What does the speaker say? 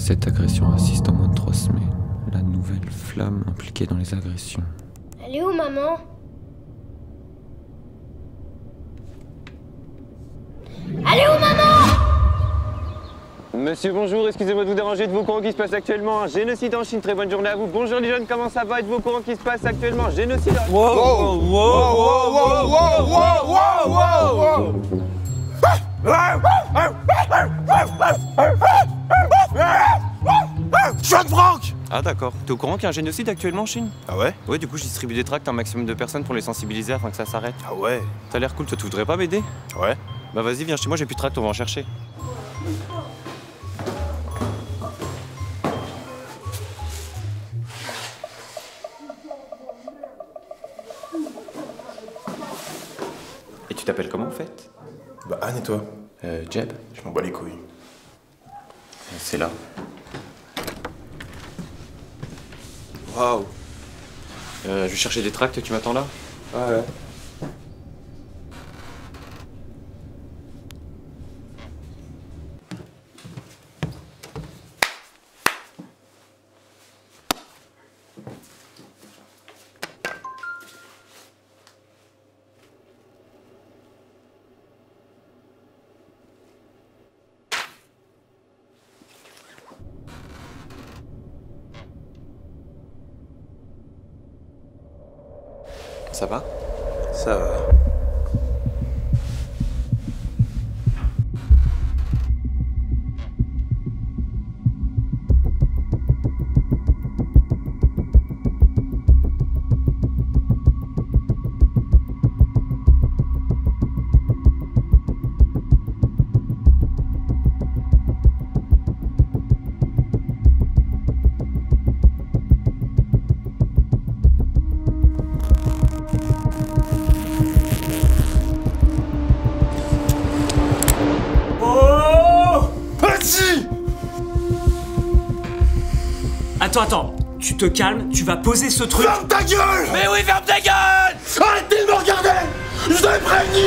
Cette agression assiste en moins de trois semaines. La nouvelle flamme impliquée dans les agressions. Elle est où, maman? Elle est où, maman? Monsieur, bonjour, excusez-moi de vous déranger, de vos courants qui se passe actuellement? Un génocide en Chine, très bonne journée à vous. Bonjour les jeunes, comment ça va? Êtes-vous au courant qui se passe actuellement? Un génocide en... Wow, wow, wow, wow, wow, wow, wow, wow. John Ah d'accord, t'es au courant qu'il y a un génocide actuellement en Chine? Ah ouais? Ouais, du coup je distribue des tracts à un maximum de personnes pour les sensibiliser afin que ça s'arrête. Ah ouais? T'as l'air cool, toi tu voudrais pas m'aider? Ouais. Bah vas-y, viens chez moi, j'ai plus de tracts, on va en chercher. Et tu t'appelles comment en fait? Bah Anne et toi Euh, Jeb Je m'en bats les couilles. C'est là. Waouh euh, Je vais chercher des tracts, tu m'attends là? Ouais. Ça va? Ça va. Attends, attends, tu te calmes, tu vas poser ce truc. Ferme ta gueule Mais oui, ferme ta gueule Arrêtez de me regarder Je avais prévenu